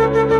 Thank you.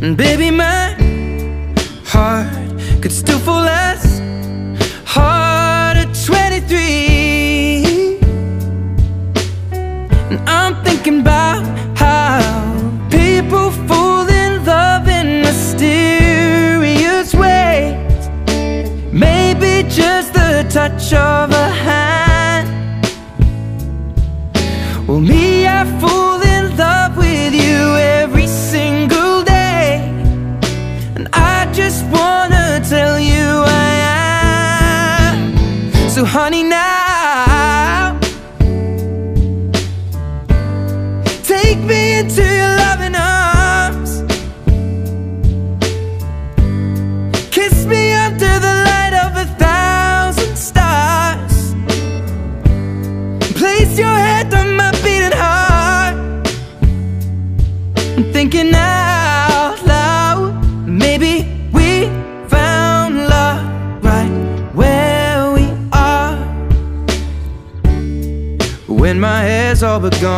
And baby, my heart could still fall as hard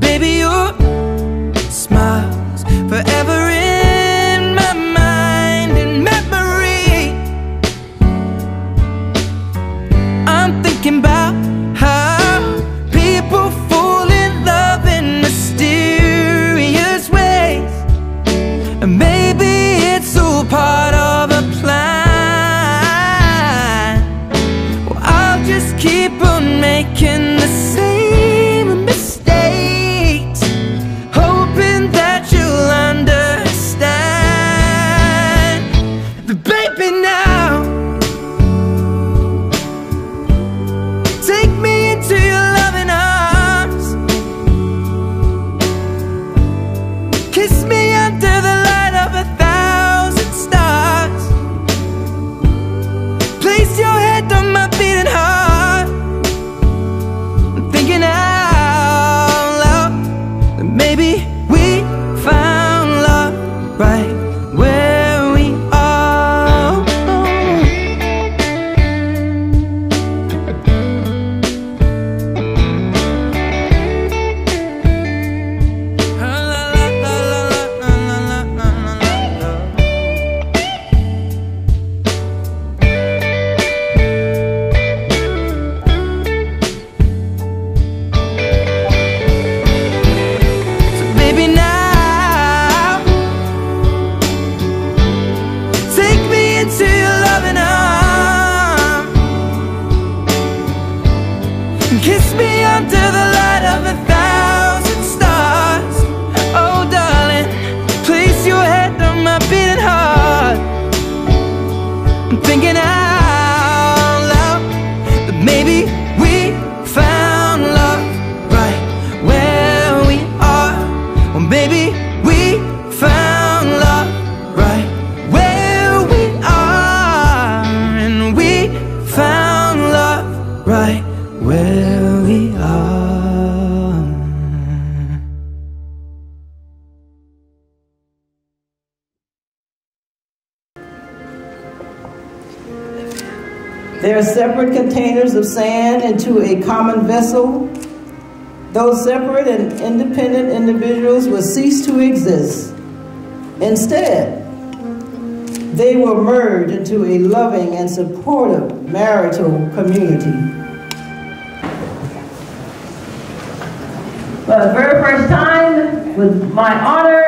Baby, your smile's forever And Kiss me under the light of a thousand There are separate containers of sand into a common vessel. Those separate and independent individuals will cease to exist. Instead, they will merge into a loving and supportive marital community. For the very first time, with my honor,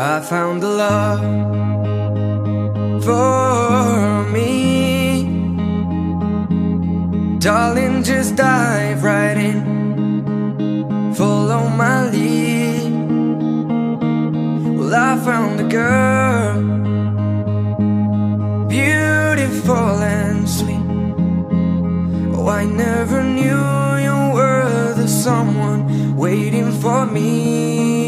I found the love for me. Darling, just dive right in. Follow my lead Well, I found a girl. Beautiful and sweet. Oh, I never knew you were the someone waiting for me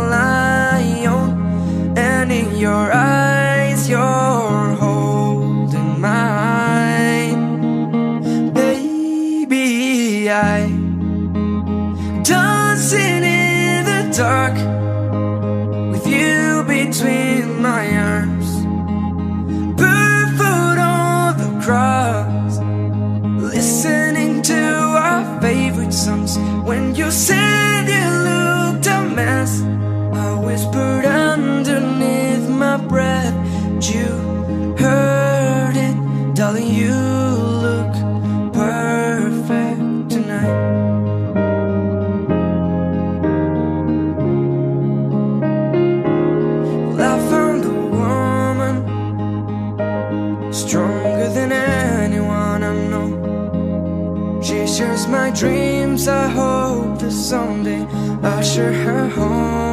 stronger than anyone I know. She shares my dreams. I hope that someday I'll share her home.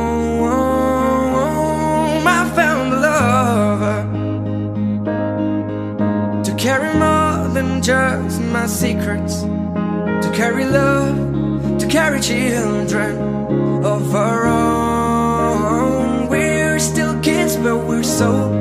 Just my secrets to carry love, to carry children of our own. We're still kids, but we're so